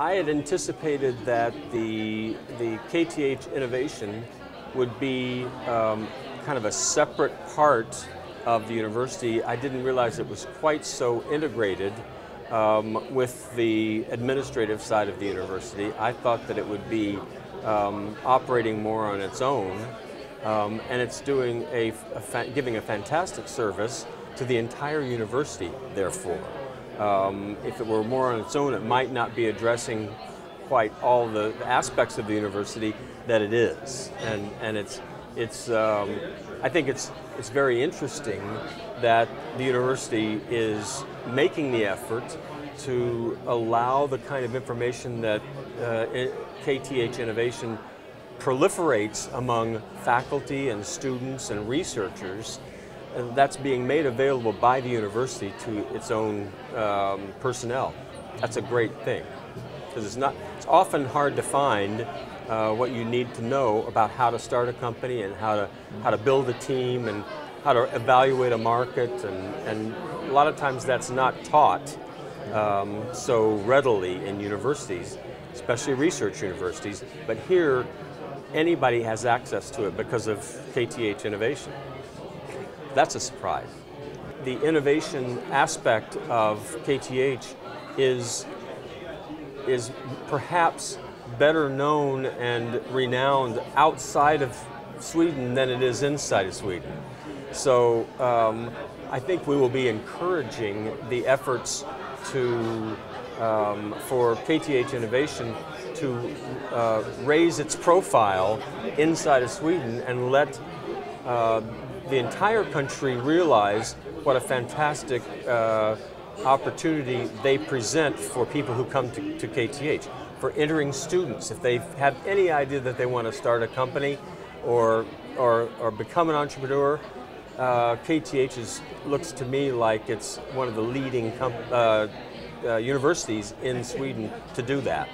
I had anticipated that the, the KTH innovation would be um, kind of a separate part of the university. I didn't realize it was quite so integrated um, with the administrative side of the university. I thought that it would be um, operating more on its own, um, and it's doing a, a giving a fantastic service to the entire university, therefore. Um, if it were more on its own, it might not be addressing quite all the aspects of the university that it is. And, and it's, it's, um, I think it's, it's very interesting that the university is making the effort to allow the kind of information that uh, KTH Innovation proliferates among faculty and students and researchers and that's being made available by the university to its own um, personnel. That's a great thing because it's not. It's often hard to find uh, what you need to know about how to start a company and how to how to build a team and how to evaluate a market and and a lot of times that's not taught um, so readily in universities, especially research universities. But here, anybody has access to it because of KTH innovation. That's a surprise. The innovation aspect of KTH is, is perhaps better known and renowned outside of Sweden than it is inside of Sweden. So um, I think we will be encouraging the efforts to um, for KTH Innovation to uh, raise its profile inside of Sweden and let uh, the entire country realize what a fantastic uh, opportunity they present for people who come to, to KTH. For entering students, if they have any idea that they want to start a company or, or, or become an entrepreneur, uh, KTH is, looks to me like it's one of the leading uh, uh, universities in Sweden to do that.